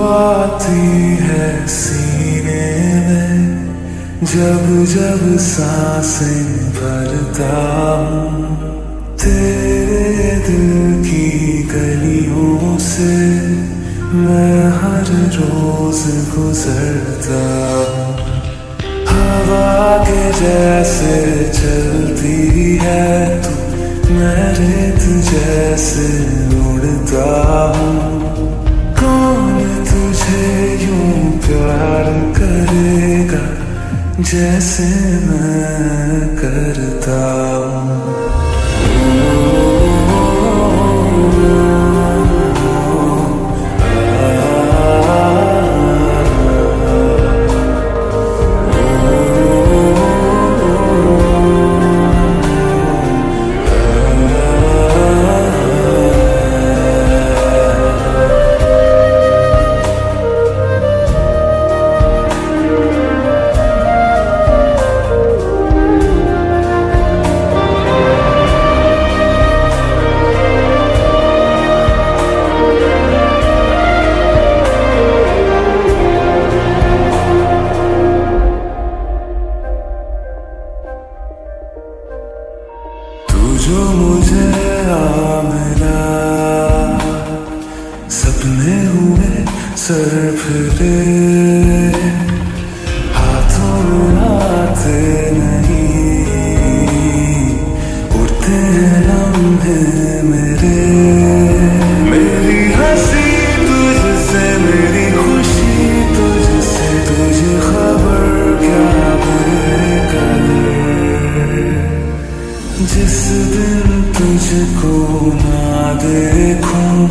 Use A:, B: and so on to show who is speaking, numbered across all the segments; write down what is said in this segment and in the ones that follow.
A: आती है सीने में, जब जब साँसें भरता हूँ। तेरे दिल की गलियों से मैं हर रोज गुजरता हूँ। हवा के जैसे चलती है, तू मैं रेत जैसे उड़ता हूँ। प्यार करेगा जैसे मैं करता जो मुझे मिला। सपने हुए सर फिरे हाथों में आते नहीं उड़ते हैं लम्हे ना देखूँ।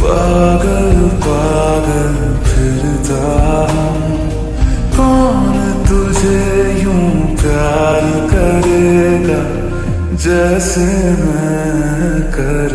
A: पागल पागल फिरता कौन तुझे यूँ प्यार करेगा जैसे मैं कर